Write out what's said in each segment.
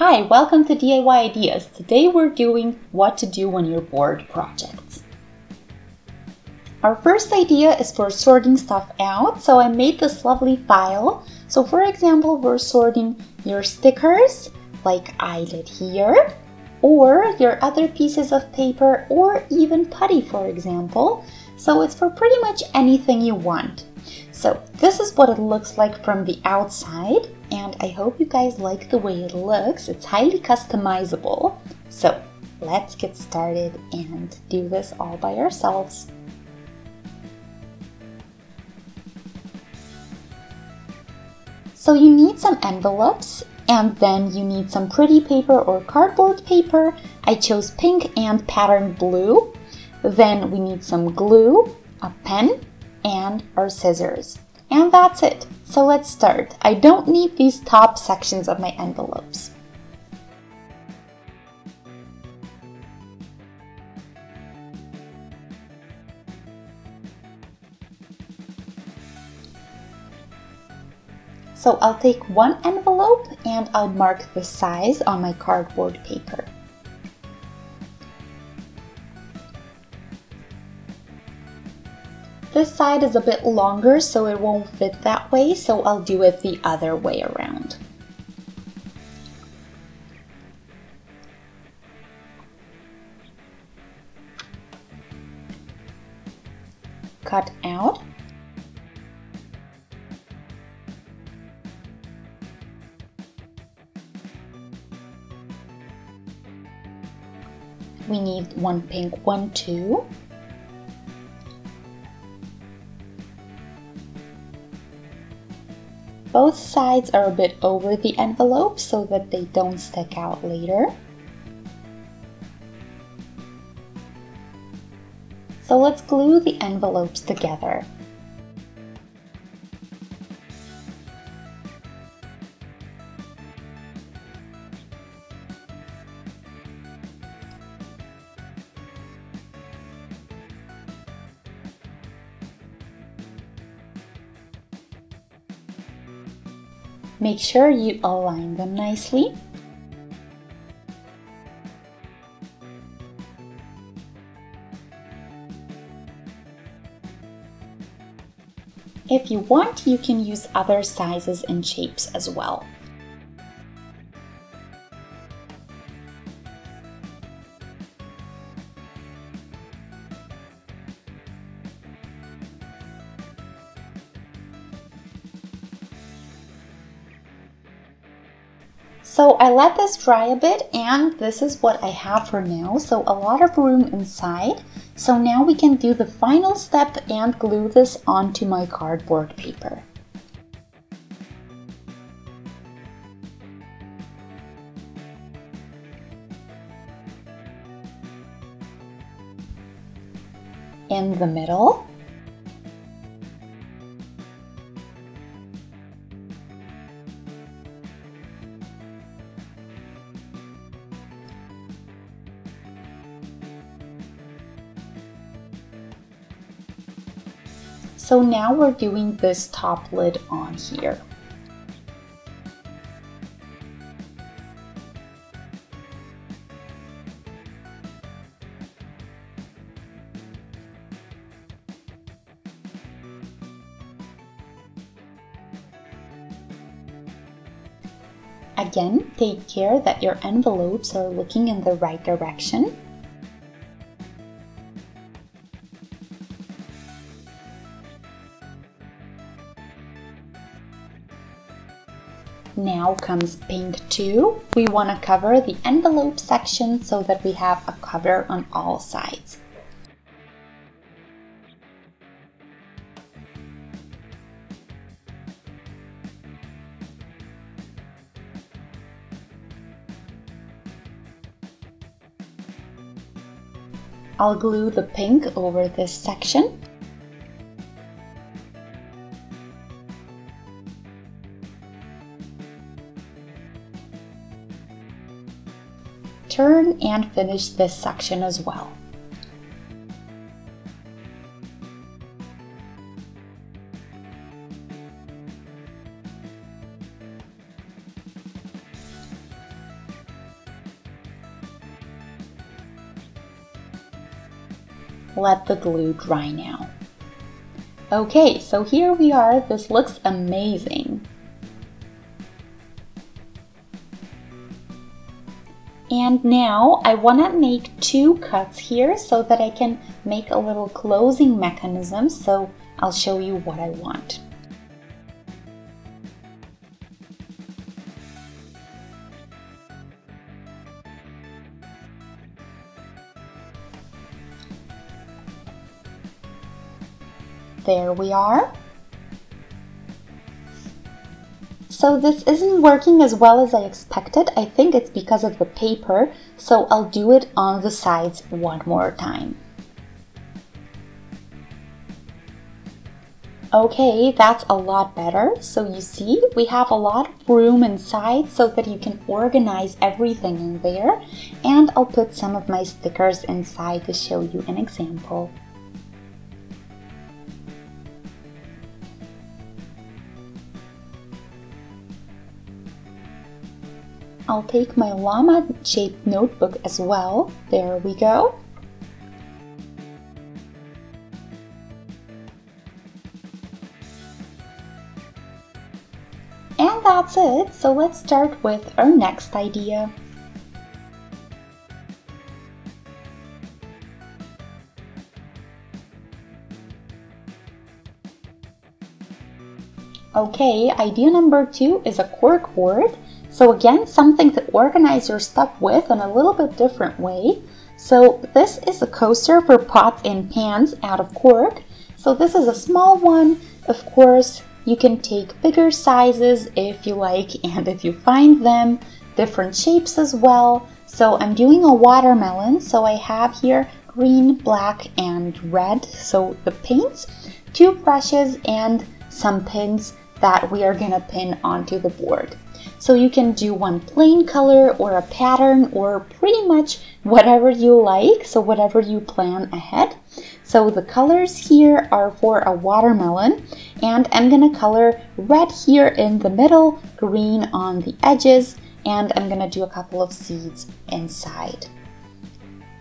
Hi, welcome to DIY Ideas. Today we're doing what to do when you're bored projects. Our first idea is for sorting stuff out, so I made this lovely file. So for example, we're sorting your stickers, like I did here, or your other pieces of paper, or even putty, for example. So it's for pretty much anything you want. So this is what it looks like from the outside and I hope you guys like the way it looks. It's highly customizable. So let's get started and do this all by ourselves. So you need some envelopes and then you need some pretty paper or cardboard paper. I chose pink and pattern blue. Then we need some glue, a pen, and our scissors. And that's it. So let's start. I don't need these top sections of my envelopes. So I'll take one envelope and I'll mark the size on my cardboard paper. This side is a bit longer so it won't fit that way, so I'll do it the other way around. Cut out. We need one pink one too. Both sides are a bit over the envelope so that they don't stick out later. So let's glue the envelopes together. Make sure you align them nicely. If you want, you can use other sizes and shapes as well. So I let this dry a bit and this is what I have for now. So a lot of room inside. So now we can do the final step and glue this onto my cardboard paper. In the middle, So now we're doing this top lid on here. Again, take care that your envelopes are looking in the right direction Now comes pink 2. We want to cover the envelope section so that we have a cover on all sides. I'll glue the pink over this section turn and finish this section as well. Let the glue dry now. Okay, so here we are. This looks amazing. And now I want to make two cuts here so that I can make a little closing mechanism. So I'll show you what I want. There we are. So this isn't working as well as I expected. I think it's because of the paper, so I'll do it on the sides one more time. Okay, that's a lot better. So you see, we have a lot of room inside so that you can organize everything in there. And I'll put some of my stickers inside to show you an example. I'll take my llama shaped notebook as well. There we go. And that's it, so let's start with our next idea. Okay, idea number two is a cork board. So again, something to organize your stuff with in a little bit different way. So this is a coaster for pots and pans out of cork. So this is a small one. Of course, you can take bigger sizes if you like and if you find them, different shapes as well. So I'm doing a watermelon. So I have here green, black, and red. So the paints, two brushes, and some pins that we are gonna pin onto the board. So you can do one plain color or a pattern or pretty much whatever you like, so whatever you plan ahead. So the colors here are for a watermelon and I'm gonna color red here in the middle, green on the edges, and I'm gonna do a couple of seeds inside.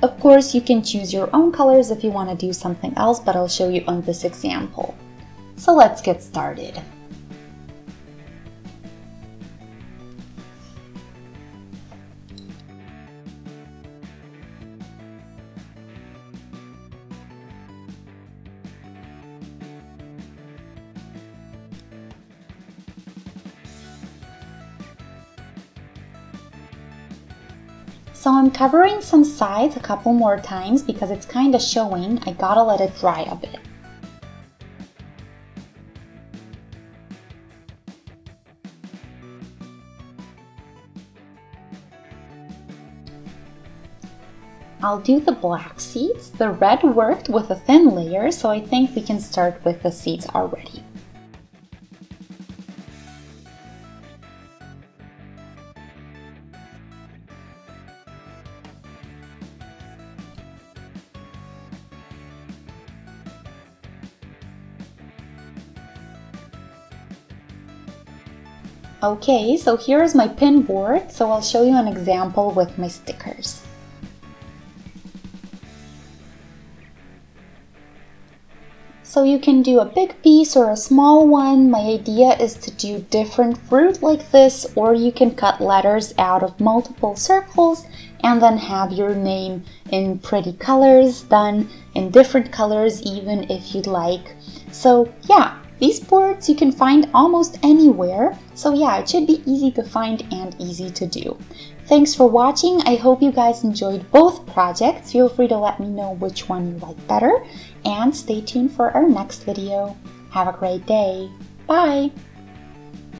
Of course, you can choose your own colors if you wanna do something else, but I'll show you on this example. So let's get started. So I'm covering some sides a couple more times because it's kind of showing. I gotta let it dry a bit. I'll do the black seeds. The red worked with a thin layer, so I think we can start with the seeds already. Okay, so here is my pin board, so I'll show you an example with my stickers. So you can do a big piece or a small one. My idea is to do different fruit like this, or you can cut letters out of multiple circles and then have your name in pretty colors, done in different colors even if you'd like. So yeah, these boards you can find almost anywhere, so yeah, it should be easy to find and easy to do. Thanks for watching, I hope you guys enjoyed both projects. Feel free to let me know which one you like better, and stay tuned for our next video. Have a great day. Bye!